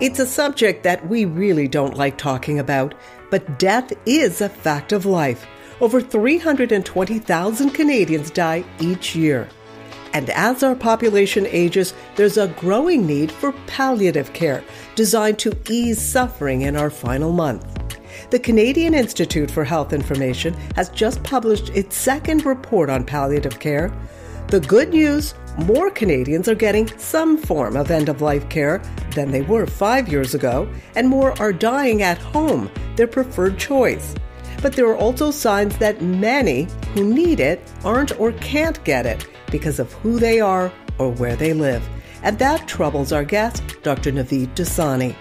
It's a subject that we really don't like talking about, but death is a fact of life. Over 320,000 Canadians die each year. And as our population ages, there's a growing need for palliative care designed to ease suffering in our final month. The Canadian Institute for Health Information has just published its second report on palliative care. The good news more Canadians are getting some form of end of life care than they were five years ago, and more are dying at home, their preferred choice. But there are also signs that many who need it aren't or can't get it because of who they are or where they live. And that troubles our guest, Dr. Naheed Dosani.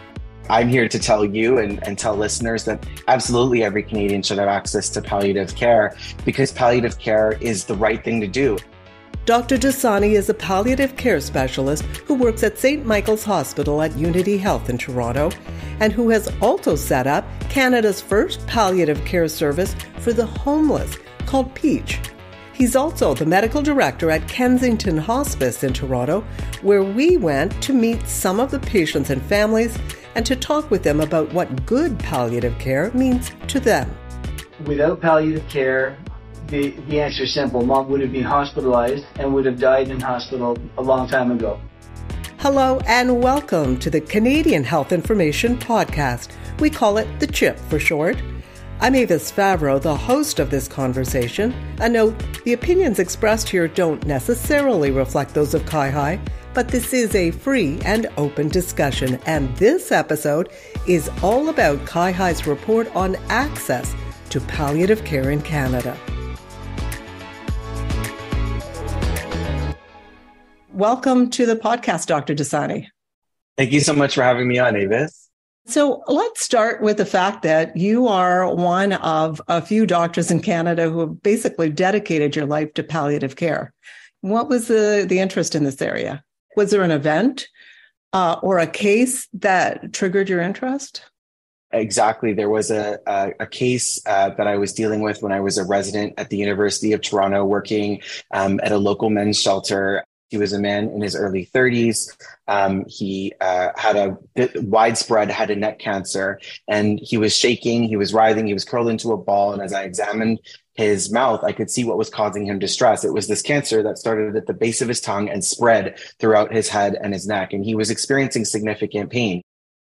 I'm here to tell you and, and tell listeners that absolutely every Canadian should have access to palliative care because palliative care is the right thing to do. Dr. Dosani is a palliative care specialist who works at St. Michael's Hospital at Unity Health in Toronto and who has also set up Canada's first palliative care service for the homeless called Peach. He's also the medical director at Kensington Hospice in Toronto, where we went to meet some of the patients and families and to talk with them about what good palliative care means to them. Without palliative care, the, the answer is simple. Mom would have been hospitalized and would have died in hospital a long time ago. Hello and welcome to the Canadian Health Information Podcast. We call it the CHIP for short. I'm Avis Favaro, the host of this conversation. A note the opinions expressed here don't necessarily reflect those of CIHI, but this is a free and open discussion, and this episode is all about CIHI's report on access to palliative care in Canada. Welcome to the podcast, Dr. Dosani. Thank you so much for having me on, Avis. So let's start with the fact that you are one of a few doctors in Canada who have basically dedicated your life to palliative care. What was the, the interest in this area? Was there an event uh, or a case that triggered your interest? Exactly. There was a, a, a case uh, that I was dealing with when I was a resident at the University of Toronto, working um, at a local men's shelter he was a man in his early 30s. Um, he uh, had a widespread head and neck cancer, and he was shaking, he was writhing, he was curled into a ball. And as I examined his mouth, I could see what was causing him distress. It was this cancer that started at the base of his tongue and spread throughout his head and his neck, and he was experiencing significant pain.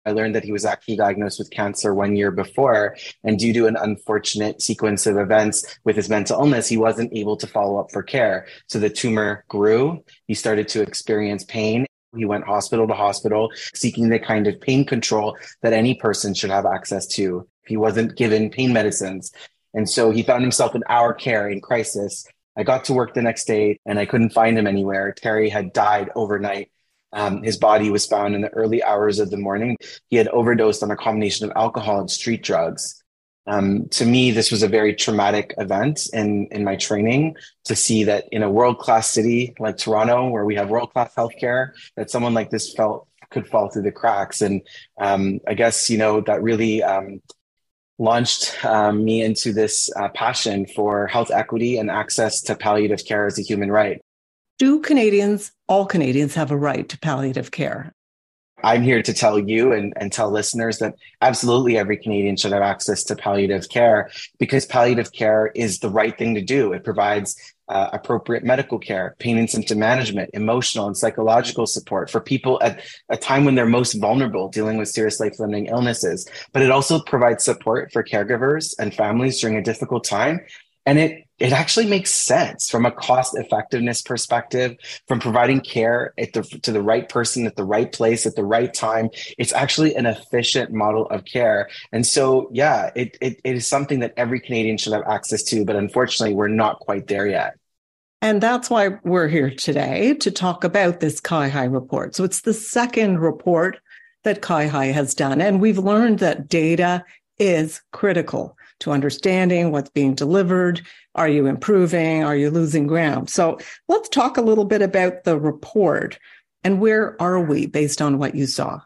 I learned that he was actually diagnosed with cancer one year before. And due to an unfortunate sequence of events with his mental illness, he wasn't able to follow up for care. So the tumor grew. He started to experience pain. He went hospital to hospital, seeking the kind of pain control that any person should have access to. He wasn't given pain medicines. And so he found himself in our care in crisis. I got to work the next day and I couldn't find him anywhere. Terry had died overnight um, his body was found in the early hours of the morning. He had overdosed on a combination of alcohol and street drugs. Um, to me, this was a very traumatic event in, in my training to see that in a world class city like Toronto, where we have world class healthcare, that someone like this felt could fall through the cracks. And um, I guess, you know, that really um, launched um, me into this uh, passion for health equity and access to palliative care as a human right. Do Canadians, all Canadians, have a right to palliative care? I'm here to tell you and, and tell listeners that absolutely every Canadian should have access to palliative care because palliative care is the right thing to do. It provides uh, appropriate medical care, pain and symptom management, emotional and psychological support for people at a time when they're most vulnerable dealing with serious life limiting illnesses. But it also provides support for caregivers and families during a difficult time. And it it actually makes sense from a cost effectiveness perspective, from providing care the, to the right person at the right place at the right time. It's actually an efficient model of care. And so, yeah, it, it, it is something that every Canadian should have access to, but unfortunately, we're not quite there yet. And that's why we're here today to talk about this CIHI report. So it's the second report that CIHI has done. And we've learned that data is critical to understanding what's being delivered. Are you improving? Are you losing ground? So let's talk a little bit about the report and where are we based on what you saw?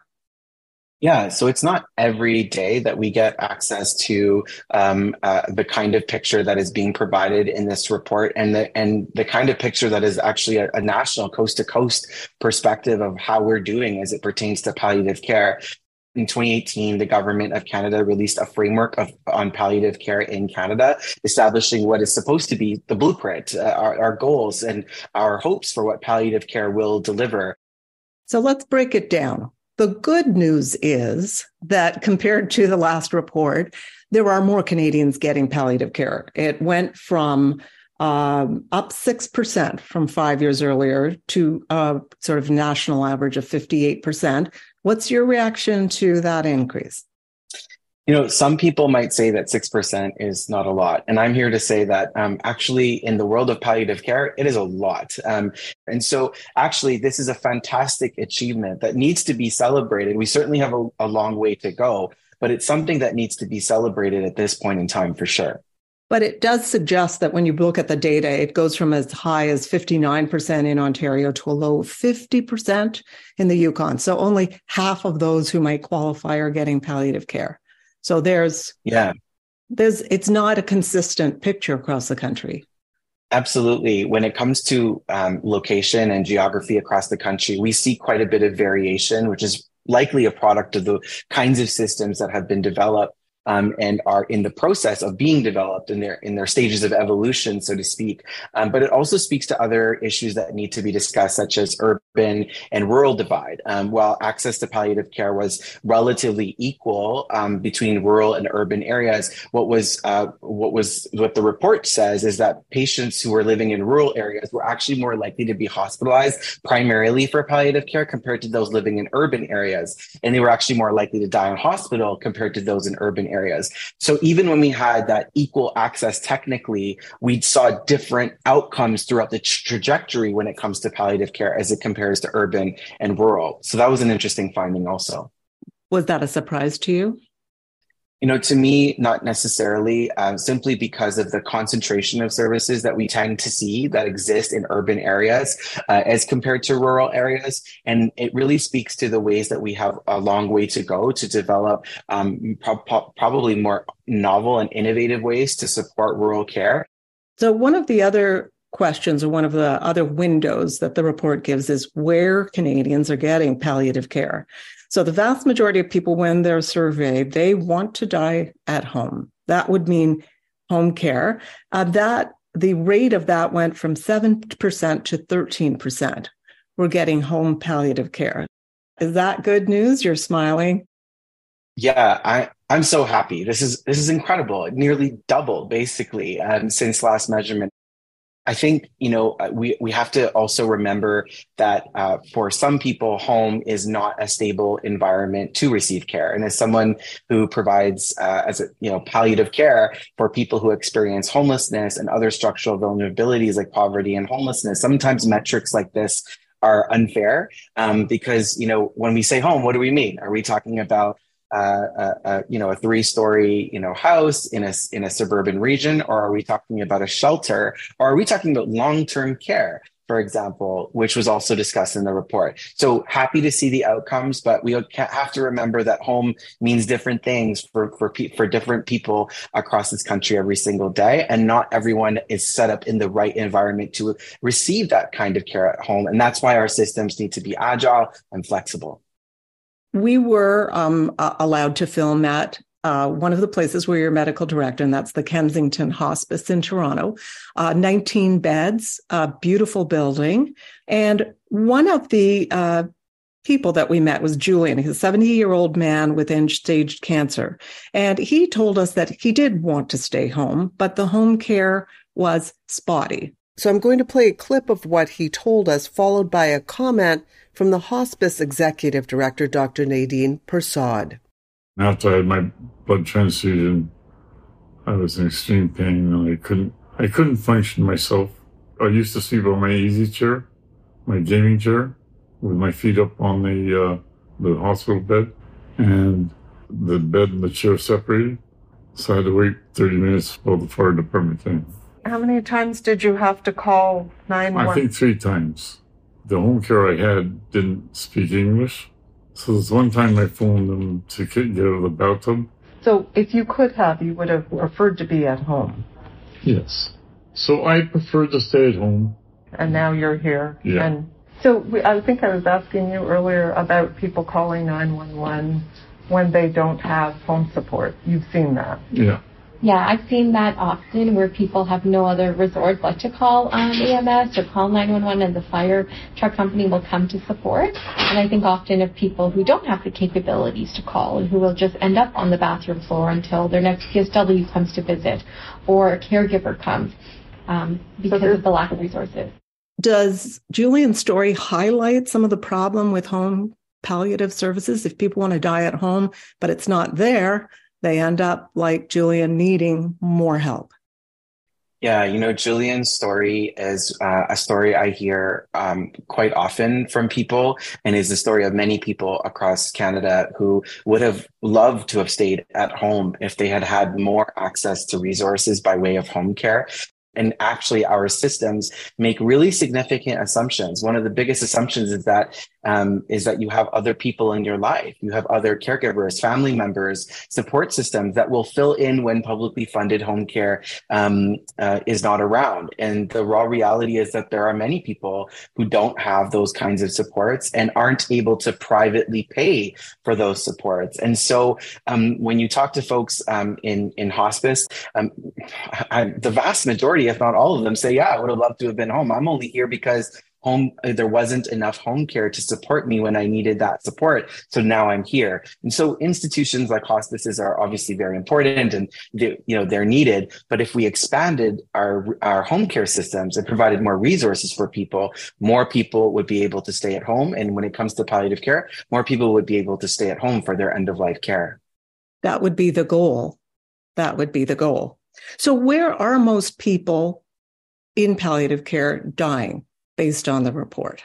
Yeah, so it's not every day that we get access to um, uh, the kind of picture that is being provided in this report, and the and the kind of picture that is actually a, a national, coast to coast perspective of how we're doing as it pertains to palliative care. In 2018, the government of Canada released a framework of, on palliative care in Canada, establishing what is supposed to be the blueprint, uh, our, our goals, and our hopes for what palliative care will deliver. So let's break it down. The good news is that compared to the last report, there are more Canadians getting palliative care. It went from um, up 6% from five years earlier to a sort of national average of 58%. What's your reaction to that increase? You know, some people might say that 6% is not a lot. And I'm here to say that um, actually, in the world of palliative care, it is a lot. Um, and so, actually, this is a fantastic achievement that needs to be celebrated. We certainly have a, a long way to go, but it's something that needs to be celebrated at this point in time for sure. But it does suggest that when you look at the data, it goes from as high as 59% in Ontario to a low 50% in the Yukon. So only half of those who might qualify are getting palliative care. So there's yeah, there's it's not a consistent picture across the country. Absolutely. When it comes to um, location and geography across the country, we see quite a bit of variation, which is likely a product of the kinds of systems that have been developed um, and are in the process of being developed in their in their stages of evolution, so to speak. Um, but it also speaks to other issues that need to be discussed, such as urban and rural divide. Um, while access to palliative care was relatively equal um, between rural and urban areas, what was uh, what was what the report says is that patients who were living in rural areas were actually more likely to be hospitalized primarily for palliative care compared to those living in urban areas, and they were actually more likely to die in hospital compared to those in urban areas areas. So even when we had that equal access technically, we saw different outcomes throughout the trajectory when it comes to palliative care as it compares to urban and rural. So that was an interesting finding also. Was that a surprise to you? You know, to me, not necessarily, uh, simply because of the concentration of services that we tend to see that exist in urban areas uh, as compared to rural areas. And it really speaks to the ways that we have a long way to go to develop um, pro- probably more novel and innovative ways to support rural care. So, one of the other questions or one of the other windows that the report gives is where Canadians are getting palliative care. So the vast majority of people, when they're surveyed, they want to die at home. That would mean home care. Uh, that the rate of that went from 7% to 13%. We're getting home palliative care. Is that good news? You're smiling. Yeah, I, I'm so happy. This is this is incredible. It nearly doubled basically um, since last measurement. I think you know uh, we we have to also remember that uh, for some people, home is not a stable environment to receive care. And as someone who provides uh, as a you know palliative care for people who experience homelessness and other structural vulnerabilities like poverty and homelessness, sometimes metrics like this are unfair um, because you know when we say home, what do we mean? Are we talking about uh, a, you know a three story you know house in a in a suburban region? Or are we talking about a shelter? Or are we talking about long term care for example which was also discussed in the report? So happy to see the outcomes but we have to remember that home means different things for for for different people across this country every single day and not everyone is set up in the right environment to receive that kind of care at home. And that's why our systems need to be agile and flexible we were um, allowed to film at uh, one of the places where you're medical director, and that's the Kensington Hospice in Toronto. Uh, 19 beds, a beautiful building. And one of the uh, people that we met was Julian. He's a 70 year old man with end stage cancer. And he told us that he did want to stay home, but the home care was spotty. So I'm going to play a clip of what he told us, followed by a comment from the hospice executive director, Dr. Nadine Persaud. After I had my blood transfusion, I was in extreme pain and I couldn't I couldn't function myself. I used to sleep on my easy chair, my gaming chair, with my feet up on the uh, the hospital bed, and the bed and the chair separated. So I had to wait 30 minutes for the fire department came. How many times did you have to call 911? I think three times the home care I had didn't speak English. So there's one time I phoned them to get out of the bathtub. So if you could have, you would have preferred to be at home. Yes. So I preferred to stay at home. And now you're here. Yeah. And so we, I think I was asking you earlier about people calling 911 when they don't have home support. You've seen that. Yeah. Yeah, I've seen that often where people have no other resort but to call um, EMS or call 911 and the fire truck company will come to support. And I think often of people who don't have the capabilities to call and who will just end up on the bathroom floor until their next PSW comes to visit or a caregiver comes um, because of the lack of resources. Does Julian's story highlight some of the problem with home palliative services? If people want to die at home, but it's not there, they end up like Julian needing more help. Yeah, you know, Julian's story is uh, a story I hear um, quite often from people, and is the story of many people across Canada who would have loved to have stayed at home if they had had more access to resources by way of home care and actually our systems make really significant assumptions. One of the biggest assumptions is that um, is that you have other people in your life. You have other caregivers, family members, support systems that will fill in when publicly funded home care um, uh, is not around. And the raw reality is that there are many people who don't have those kinds of supports and aren't able to privately pay for those supports. And so um, when you talk to folks um, in in hospice, um, I, the vast majority, if not all of them, say, "Yeah, I would have loved to have been home. I'm only here because." Home uh, there wasn't enough home care to support me when i needed that support. So now i'm here. And so institutions like hospices are obviously very important and they, you know they're needed. But if we expanded our our home care systems and provided more resources for people more people would be able to stay at home. And when it comes to palliative care more people would be able to stay at home for their end of life care. That would be the goal. That would be the goal. So where are most people in palliative care dying based on the report?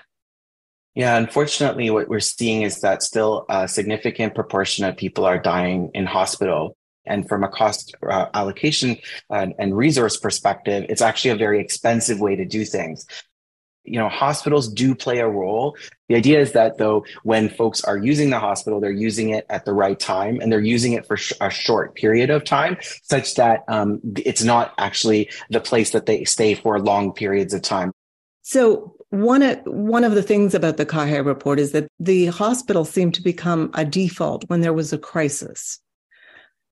Yeah, unfortunately, what we're seeing is that still a significant proportion of people are dying in hospital. And from a cost uh, allocation uh, and resource perspective, it's actually a very expensive way to do things. You know, hospitals do play a role. The idea is that though, when folks are using the hospital, they're using it at the right time and they're using it for sh- a short period of time, such that um, it's not actually the place that they stay for long periods of time. So one of, one of the things about the CIHI report is that the hospital seemed to become a default when there was a crisis.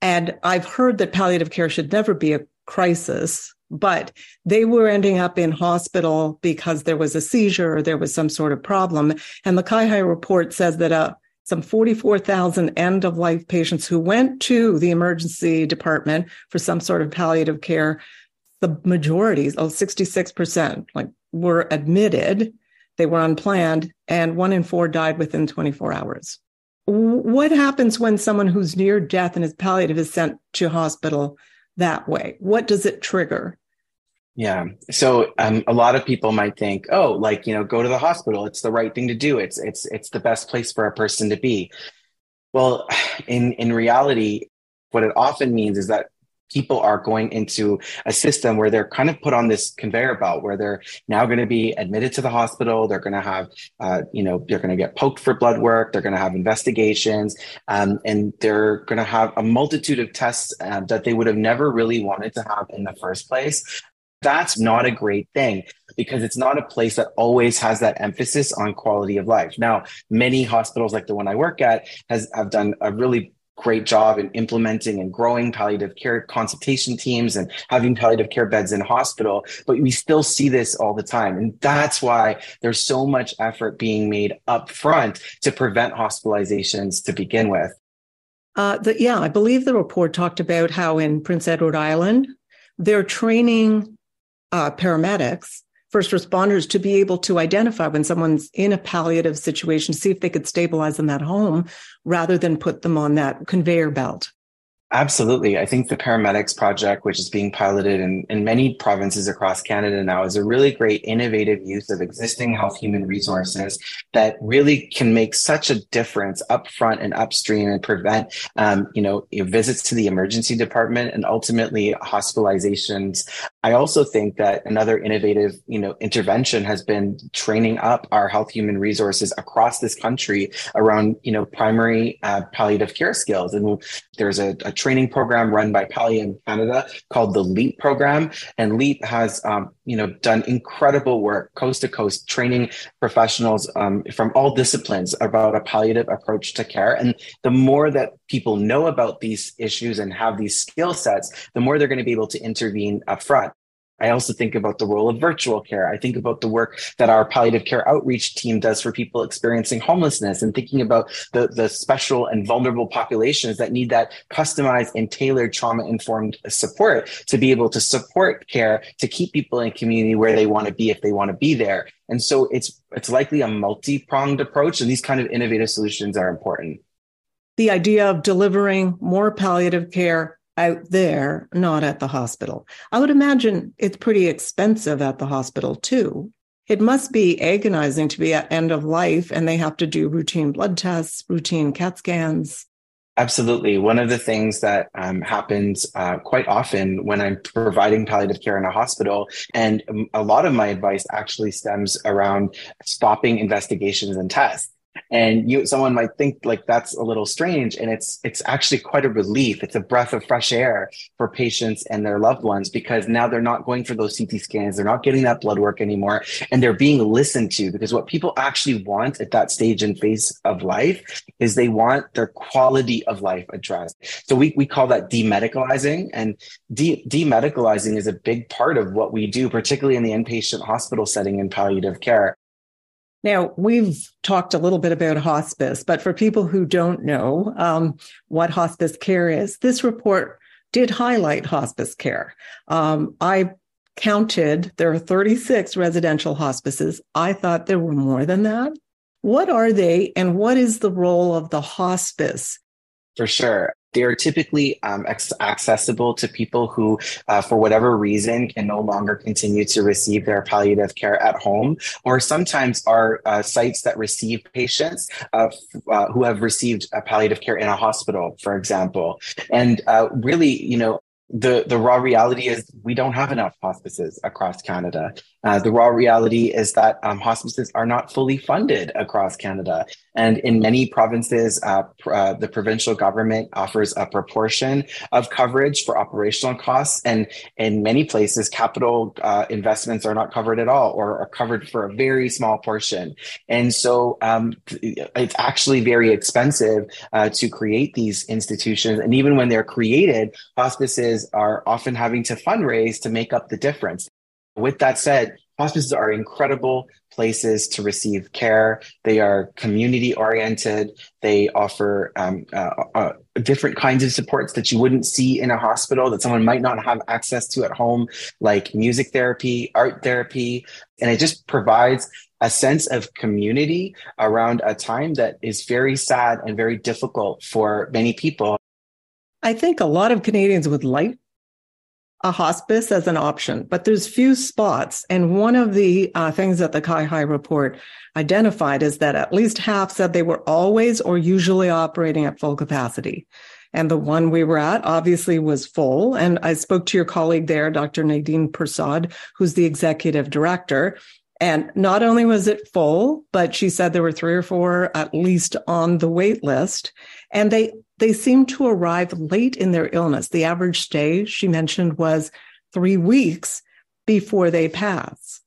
And I've heard that palliative care should never be a crisis, but they were ending up in hospital because there was a seizure or there was some sort of problem. And the CIHI report says that uh, some 44,000 end of life patients who went to the emergency department for some sort of palliative care, the majority, oh, 66%, like were admitted, they were unplanned, and one in four died within 24 hours. What happens when someone who's near death and is palliative is sent to hospital that way? What does it trigger? Yeah. So um, a lot of people might think, oh, like you know, go to the hospital. It's the right thing to do. It's it's it's the best place for a person to be. Well, in in reality, what it often means is that people are going into a system where they're kind of put on this conveyor belt where they're now going to be admitted to the hospital they're going to have uh, you know they're going to get poked for blood work they're going to have investigations um, and they're going to have a multitude of tests uh, that they would have never really wanted to have in the first place that's not a great thing because it's not a place that always has that emphasis on quality of life. Now, many hospitals like the one I work at has have done a really great job in implementing and growing palliative care consultation teams and having palliative care beds in hospital but we still see this all the time. And that's why there's so much effort being made up front to prevent hospitalizations to begin with. Uh, the, yeah i believe the report talked about how in prince edward island they're training uh, paramedics first responders to be able to identify when someone's in a palliative situation, see if they could stabilize them at home rather than put them on that conveyor belt. Absolutely. I think the paramedics project, which is being piloted in, in many provinces across Canada now, is a really great innovative use of existing health human resources that really can make such a difference upfront and upstream and prevent, um, you know, visits to the emergency department and ultimately hospitalizations. I also think that another innovative, you know, intervention has been training up our health human resources across this country around, you know, primary uh, palliative care skills. And there's a, a training program run by Pallium Canada called the LEAP program. And LEAP has, um, you know, done incredible work coast to coast, training professionals um, from all disciplines about a palliative approach to care. And the more that people know about these issues and have these skill sets, the more they're going to be able to intervene upfront. I also think about the role of virtual care. I think about the work that our palliative care outreach team does for people experiencing homelessness and thinking about the, the special and vulnerable populations that need that customized and tailored trauma informed support to be able to support care to keep people in community where they want to be if they want to be there. And so it's, it's likely a multi-pronged approach and these kind of innovative solutions are important. The idea of delivering more palliative care out there, not at the hospital. I would imagine it's pretty expensive at the hospital too. It must be agonizing to be at end of life and they have to do routine blood tests, routine CAT scans. Absolutely. One of the things that um, happens uh, quite often when I'm providing palliative care in a hospital, and a lot of my advice actually stems around stopping investigations and tests and you someone might think like that's a little strange and it's it's actually quite a relief. It's a breath of fresh air for patients and their loved ones because now they're not going for those ct scans they're not getting that blood work anymore and they're being listened to because what people actually want at that stage and phase of life is they want their quality of life addressed. So we, we call that demedicalizing and de- demedicalizing is a big part of what we do particularly in the inpatient hospital setting in palliative care now, we've talked a little bit about hospice, but for people who don't know um, what hospice care is, this report did highlight hospice care. Um, I counted there are 36 residential hospices. I thought there were more than that. What are they, and what is the role of the hospice? For sure. They are typically um, ex- accessible to people who, uh, for whatever reason, can no longer continue to receive their palliative care at home, or sometimes are uh, sites that receive patients uh, uh who have received a palliative care in a hospital, for example. And uh, really, you know, the the raw reality is we don't have enough hospices across Canada. Uh, the raw reality is that um, hospices are not fully funded across Canada, and in many provinces, uh, uh, the provincial government offers a proportion of coverage for operational costs, and in many places, capital uh, investments are not covered at all, or are covered for a very small portion. And so, um, it's actually very expensive uh, to create these institutions, and even when they're created, hospices are often having to fundraise to make up the difference. With that said, hospices are incredible places to receive care. They are community oriented. They offer um, uh, uh, different kinds of supports that you wouldn't see in a hospital that someone might not have access to at home, like music therapy, art therapy. And it just provides a sense of community around a time that is very sad and very difficult for many people. I think a lot of Canadians would like a hospice as an option, but there's few spots. And one of the uh, things that the CIHI report identified is that at least half said they were always or usually operating at full capacity. And the one we were at obviously was full. And I spoke to your colleague there, Dr. Nadine Persad, who's the executive director. And not only was it full, but she said there were three or four at least on the wait list. And they they seem to arrive late in their illness. The average stay she mentioned was three weeks before they pass.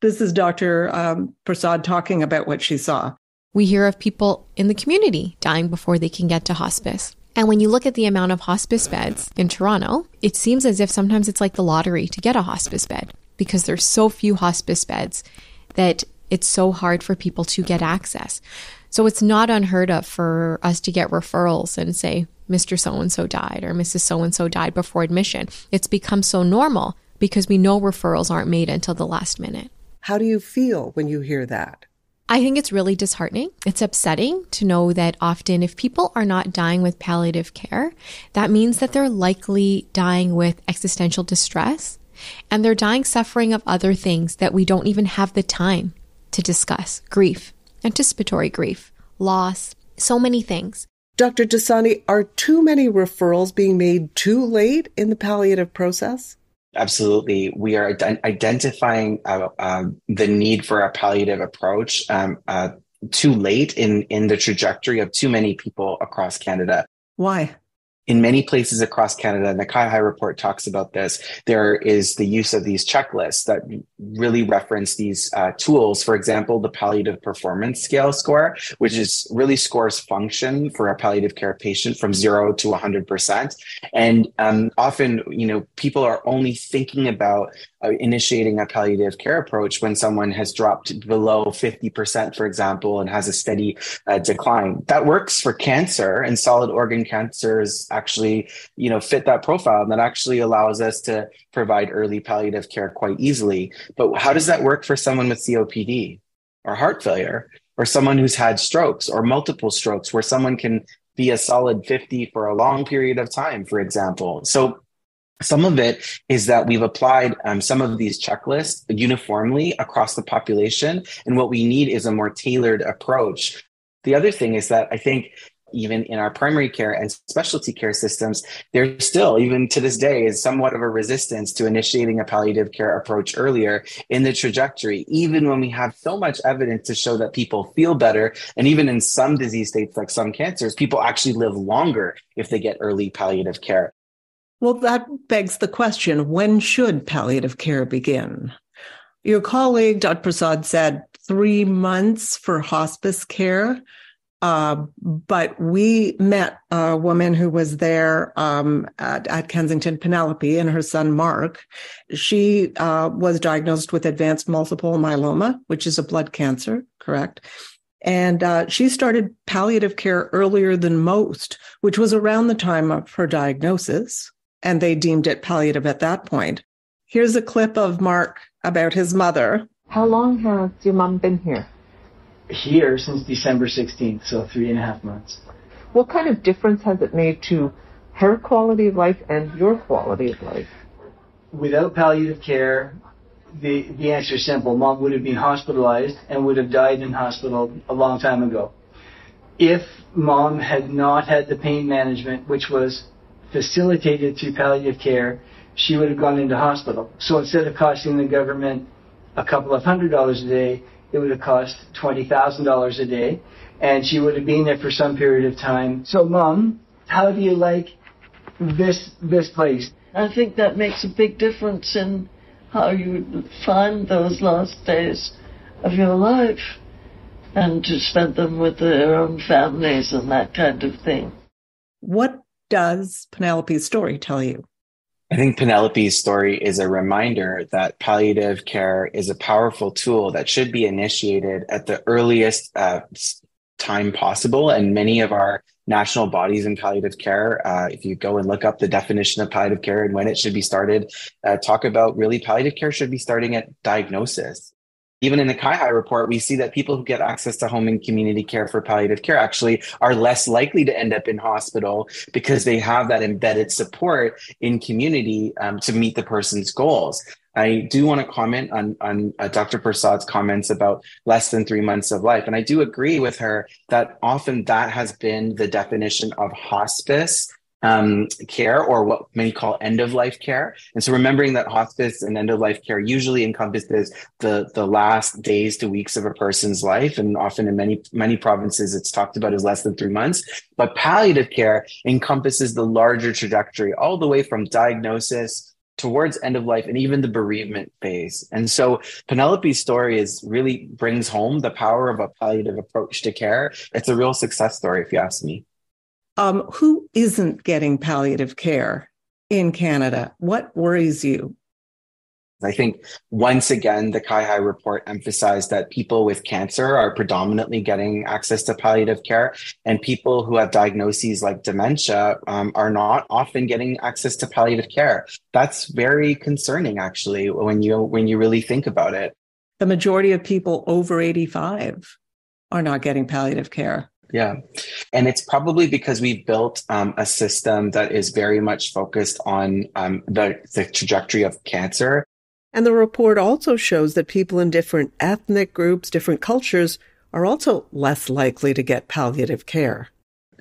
This is Dr. Um, Persad talking about what she saw. We hear of people in the community dying before they can get to hospice. And when you look at the amount of hospice beds in Toronto, it seems as if sometimes it's like the lottery to get a hospice bed because there's so few hospice beds that it's so hard for people to get access. So it's not unheard of for us to get referrals and say, Mr. So and so died or Mrs. So and so died before admission. It's become so normal because we know referrals aren't made until the last minute. How do you feel when you hear that? I think it's really disheartening. It's upsetting to know that often if people are not dying with palliative care, that means that they're likely dying with existential distress and they're dying suffering of other things that we don't even have the time to discuss grief, anticipatory grief, loss, so many things. Dr. Dosani, are too many referrals being made too late in the palliative process? Absolutely. We are identifying uh, uh, the need for a palliative approach um, uh, too late in, in the trajectory of too many people across Canada. Why? In many places across Canada, and the CIHI report talks about this, there is the use of these checklists that really reference these uh, tools. For example, the palliative performance scale score, which is really scores function for a palliative care patient from zero to 100%. And um, often, you know, people are only thinking about uh, initiating a palliative care approach when someone has dropped below 50%, for example, and has a steady uh, decline. That works for cancer and solid organ cancers actually, you know, fit that profile. And that actually allows us to provide early palliative care quite easily. But how does that work for someone with COPD or heart failure or someone who's had strokes or multiple strokes where someone can be a solid 50 for a long period of time, for example? So some of it is that we've applied um, some of these checklists uniformly across the population. And what we need is a more tailored approach. The other thing is that I think even in our primary care and specialty care systems, there still, even to this day, is somewhat of a resistance to initiating a palliative care approach earlier in the trajectory, even when we have so much evidence to show that people feel better. And even in some disease states, like some cancers, people actually live longer if they get early palliative care. Well, that begs the question when should palliative care begin? Your colleague, Dr. Prasad, said three months for hospice care. Uh, but we met a woman who was there um, at, at, Kensington, Penelope, and her son Mark. She uh, was diagnosed with advanced multiple myeloma, which is a blood cancer, correct? And uh, she started palliative care earlier than most, which was around the time of her diagnosis and they deemed it palliative at that point. Here's a clip of Mark about his mother. How long has your mom been here? Here since December 16th, so three and a half months. What kind of difference has it made to her quality of life and your quality of life? Without palliative care, the, the answer is simple. Mom would have been hospitalized and would have died in hospital a long time ago. If mom had not had the pain management, which was facilitated through palliative care, she would have gone into hospital. So instead of costing the government a couple of hundred dollars a day, it would have cost $20,000 a day, and she would have been there for some period of time. So, Mom, how do you like this this place? I think that makes a big difference in how you find those last days of your life and to spend them with their own families and that kind of thing. What does Penelope's story tell you? I think Penelope's story is a reminder that palliative care is a powerful tool that should be initiated at the earliest uh, time possible. And many of our national bodies in palliative care, uh, if you go and look up the definition of palliative care and when it should be started, uh, talk about really palliative care should be starting at diagnosis even in the CIHI report, we see that people who get access to home and community care for palliative care actually are less likely to end up in hospital because they have that embedded support in community um, to meet the person's goals. I do want to comment on on uh, Dr. Prasad's comments about less than three months of life, and I do agree with her that often that has been the definition of hospice um, care or what many call end of life care. And so remembering that hospice and end of life care usually encompasses the, the last days to weeks of a person's life. And often in many, many provinces, it's talked about as less than three months. But palliative care encompasses the larger trajectory all the way from diagnosis towards end of life and even the bereavement phase. And so Penelope's story is really brings home the power of a palliative approach to care. It's a real success story, if you ask me. Um, who isn't getting palliative care in Canada? What worries you? I think once again, the CIHI report emphasized that people with cancer are predominantly getting access to palliative care, and people who have diagnoses like dementia um, are not often getting access to palliative care. That's very concerning, actually, when you when you really think about it. The majority of people over eighty five are not getting palliative care. Yeah. And it's probably because we built um, a system that is very much focused on um, the, the trajectory of cancer. And the report also shows that people in different ethnic groups, different cultures, are also less likely to get palliative care.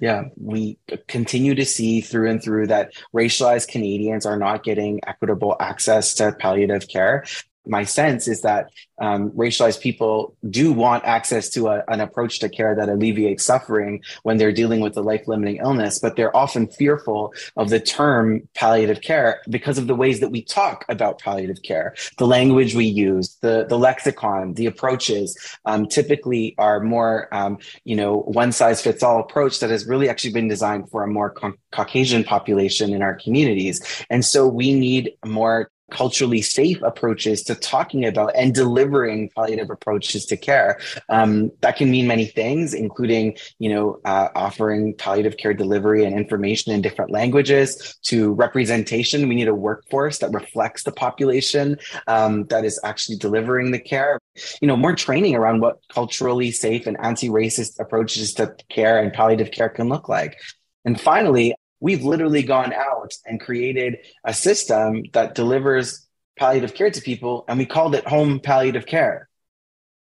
Yeah, we continue to see through and through that racialized Canadians are not getting equitable access to palliative care. My sense is that um, racialized people do want access to a, an approach to care that alleviates suffering when they're dealing with a life limiting illness, but they're often fearful of the term palliative care because of the ways that we talk about palliative care. The language we use, the, the lexicon, the approaches um, typically are more, um, you know, one size fits all approach that has really actually been designed for a more ca- Caucasian population in our communities. And so we need more culturally safe approaches to talking about and delivering palliative approaches to care. Um, that can mean many things, including, you know, uh, offering palliative care delivery and information in different languages to representation. We need a workforce that reflects the population um, that is actually delivering the care. You know, more training around what culturally safe and anti-racist approaches to care and palliative care can look like. And finally, we've literally gone out and created a system that delivers palliative care to people, and we called it home palliative care.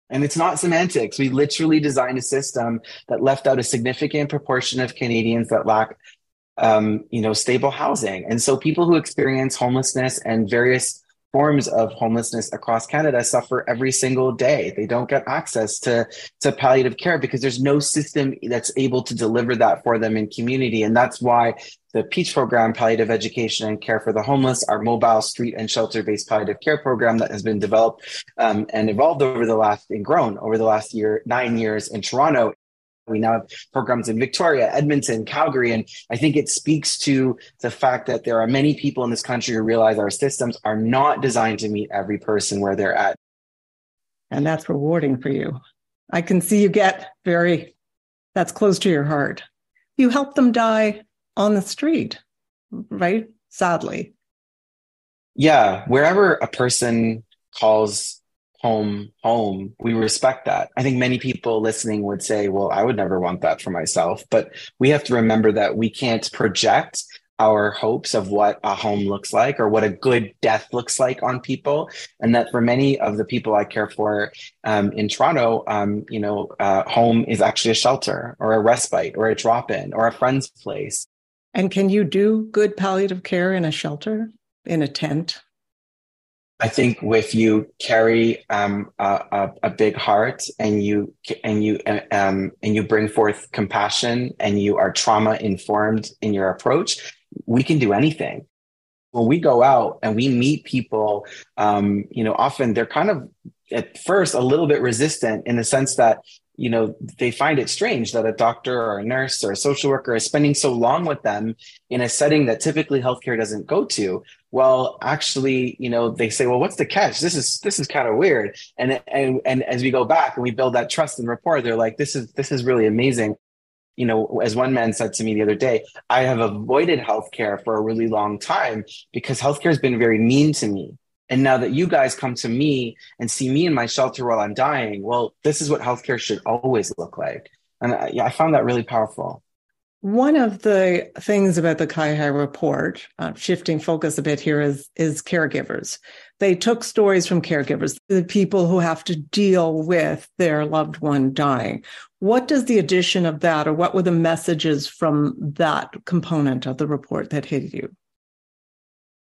And it's not semantics. We literally designed a system that left out a significant proportion of Canadians that lack, um, you know, stable housing. And so people who experience homelessness and various forms of homelessness across Canada suffer every single day. They don't get access to, to palliative care because there's no system that's able to deliver that for them in community. And that's why the PEACH program, Palliative Education and Care for the Homeless, our mobile street and shelter based palliative care program that has been developed um, and evolved over the last and grown over the last year, nine years in Toronto we now have programs in Victoria, Edmonton, Calgary. And I think it speaks to the fact that there are many people in this country who realize our systems are not designed to meet every person where they're at. And that's rewarding for you. I can see you get very, that's close to your heart. You help them die on the street, right? Sadly. Yeah. Wherever a person calls home home we respect that. I think many people listening would say well i would never want that for myself but we have to remember that we can't project our hopes of what a home looks like or what a good death looks like on people. And that for many of the people i care for um, in toronto um, you know uh, home is actually a shelter or a respite or a drop-in or a friend's place. And can you do good palliative care in a shelter in a tent I think if you carry um, a, a, big heart and you and you um, and you bring forth compassion and you are trauma informed in your approach, we can do anything. When we go out and we meet people, um, you know, often they're kind of at first a little bit resistant in the sense that you know they find it strange that a doctor or a nurse or a social worker is spending so long with them in a setting that typically healthcare doesn't go to well actually you know they say well what's the catch this is this is kind of weird and and and as we go back and we build that trust and rapport they're like this is this is really amazing you know as one man said to me the other day i have avoided healthcare for a really long time because healthcare has been very mean to me and now that you guys come to me and see me in my shelter while I'm dying, well, this is what healthcare should always look like. And I, yeah, I found that really powerful. One of the things about the CIHI report, uh, shifting focus a bit here, is, is caregivers. They took stories from caregivers, the people who have to deal with their loved one dying. What does the addition of that, or what were the messages from that component of the report that hit you?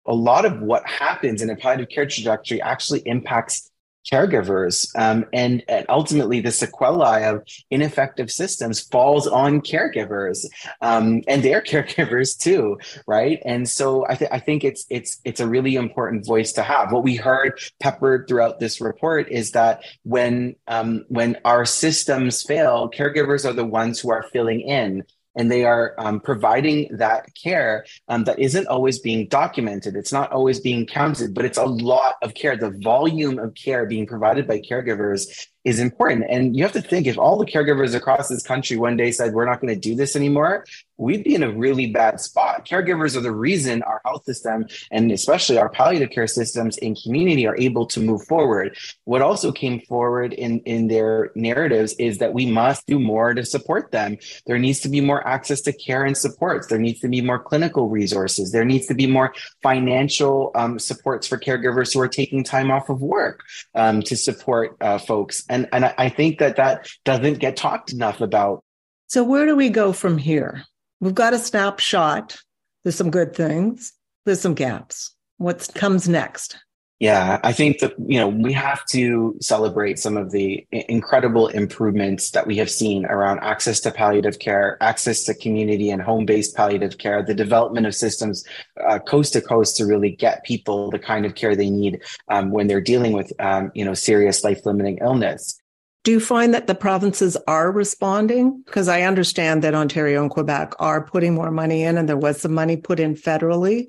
a lot of what happens in a palliative care trajectory actually impacts caregivers um, and, and, ultimately the sequelae of ineffective systems falls on caregivers um, and their caregivers too right? And so I, th- I think it's it's it's a really important voice to have. What we heard peppered throughout this report is that when um, when our systems fail caregivers are the ones who are filling in and they are um, providing that care um, that isn't always being documented. It's not always being counted, but it's a lot of care. The volume of care being provided by caregivers is important. And you have to think if all the caregivers across this country one day said, we're not going to do this anymore, we'd be in a really bad spot. Caregivers are the reason our health system and especially our palliative care systems in community are able to move forward. What also came forward in, in their narratives is that we must do more to support them. There needs to be more access to care and supports. There needs to be more clinical resources. There needs to be more financial um, supports for caregivers who are taking time off of work um, to support uh, folks and and I think that that doesn't get talked enough about. So where do we go from here? We've got a snapshot. There's some good things. There's some gaps. What comes next? Yeah, I think that, you know, we have to celebrate some of the incredible improvements that we have seen around access to palliative care, access to community and home based palliative care, the development of systems uh, coast to coast to really get people the kind of care they need um, when they're dealing with, um, you know, serious life limiting illness. Do you find that the provinces are responding? Because I understand that Ontario and Quebec are putting more money in, and there was some money put in federally.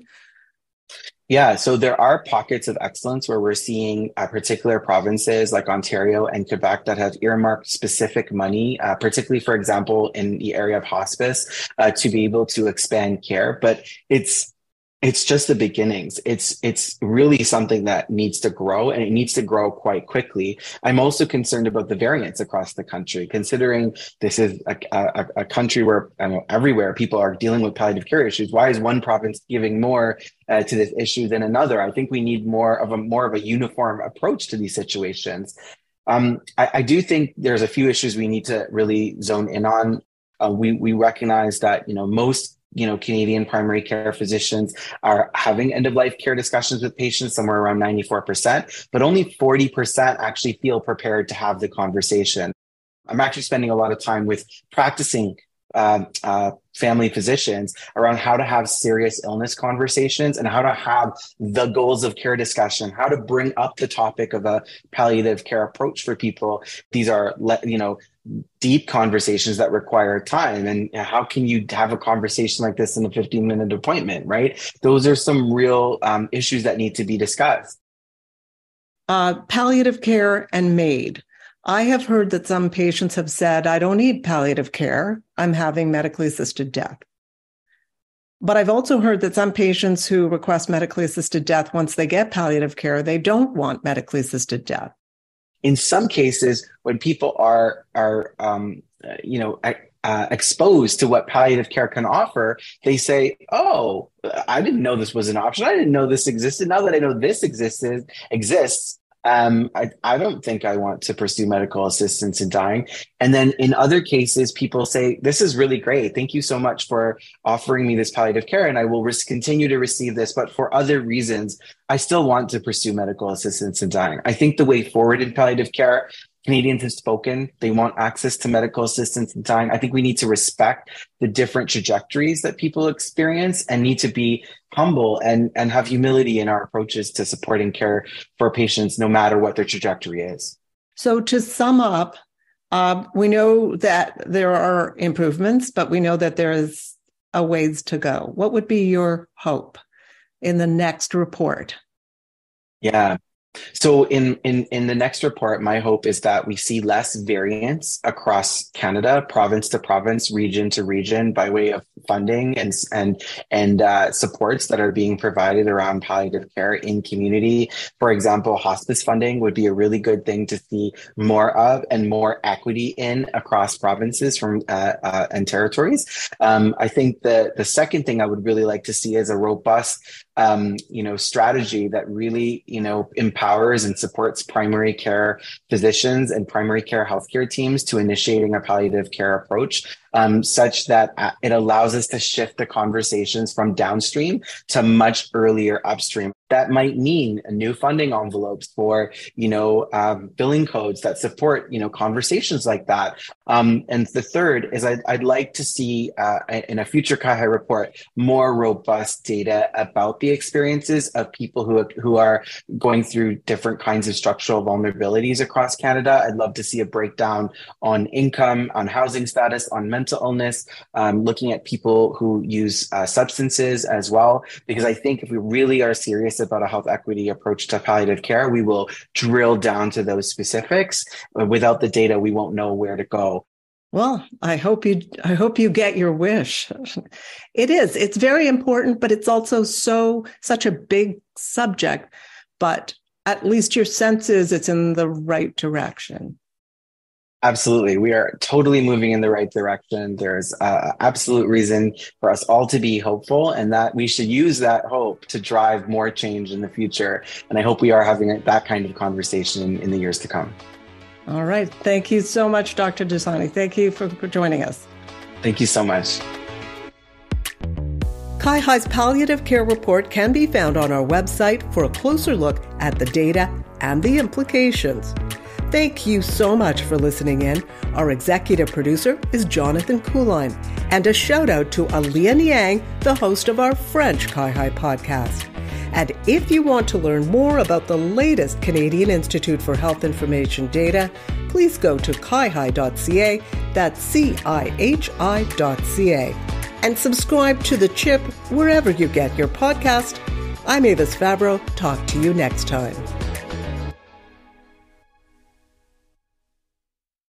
Yeah, so there are pockets of excellence where we're seeing uh, particular provinces like Ontario and Quebec that have earmarked specific money, uh, particularly, for example, in the area of hospice, uh, to be able to expand care. But it's it's just the beginnings. It's it's really something that needs to grow and it needs to grow quite quickly. I'm also concerned about the variance across the country, considering this is a, a, a country where I know everywhere people are dealing with palliative care issues. Why is one province giving more uh, to this issue than another? I think we need more of a more of a uniform approach to these situations. Um, I, I do think there's a few issues we need to really zone in on. Uh, we we recognize that you know most you know, Canadian primary care physicians are having end of life care discussions with patients, somewhere around 94%, but only 40% actually feel prepared to have the conversation. I'm actually spending a lot of time with practicing uh, uh, family physicians around how to have serious illness conversations and how to have the goals of care discussion, how to bring up the topic of a palliative care approach for people. These are, you know, deep conversations that require time. And how can you have a conversation like this in a 15 minute appointment right? Those are some real um, issues that need to be discussed. Uh, palliative care and MAID i have heard that some patients have said i don't need palliative care i'm having medically assisted death but I've also heard that some patients who request medically assisted death, once they get palliative care, they don't want medically assisted death in some cases, when people are are um, you know uh, exposed to what palliative care can offer, they say, "Oh, I didn't know this was an option. I didn't know this existed. Now that I know this existed exists, um, I, I don't think I want to pursue medical assistance in dying. And then in other cases, people say, This is really great. Thank you so much for offering me this palliative care, and I will res- continue to receive this. But for other reasons, I still want to pursue medical assistance in dying. I think the way forward in palliative care Canadians have spoken. They want access to medical assistance in dying. I think we need to respect the different trajectories that people experience and need to be humble and, and have humility in our approaches to supporting care for patients, no matter what their trajectory is. So, to sum up, uh, we know that there are improvements, but we know that there is a ways to go. What would be your hope in the next report? Yeah, so in, in in the next report, my hope is that we see less variance across Canada, province to province, region to region, by way of funding and and and uh, supports that are being provided around palliative care in community. For example, hospice funding would be a really good thing to see more of and more equity in across provinces from uh, uh, and territories. Um, I think the the second thing I would really like to see is a robust um, you know, strategy that really, you know, empowers and supports primary care physicians and primary care healthcare teams to initiating a palliative care approach um, such that uh, it allows us to shift the conversations from downstream to much earlier upstream. That might mean new funding envelopes for, you know, um, billing codes that support, you know, conversations like that. Um, and the third is I'd, I'd like to see uh, in a future CIHI report more robust data about the experiences of people who, who are going through different kinds of structural vulnerabilities across Canada. I'd love to see a breakdown on income, on housing status, on mental mental illness, um, looking at people who use uh, substances as well. Because I think if we really are serious about a health equity approach to palliative care, we will drill down to those specifics. Without the data, we won't know where to go. Well, I hope you I hope you get your wish. It is. It's very important, but it's also so such a big subject. But at least your sense is it's in the right direction. Absolutely. We are totally moving in the right direction. There's uh, absolute reason for us all to be hopeful and that we should use that hope to drive more change in the future. And I hope we are having that kind of conversation in the years to come. All right. Thank you so much, Dr. Dosani. Thank you for, for joining us. Thank you so much. Kai CIHI's palliative care report can be found on our website for a closer look at the data and the implications. Thank you so much for listening in. Our executive producer is Jonathan Kuline. And a shout out to Alian Yang, the host of our French CIHI podcast. And if you want to learn more about the latest Canadian Institute for Health Information data, please go to cihi.ca, that's C-I-H-I.ca, and subscribe to The Chip wherever you get your podcast. I'm Avis Favaro. Talk to you next time.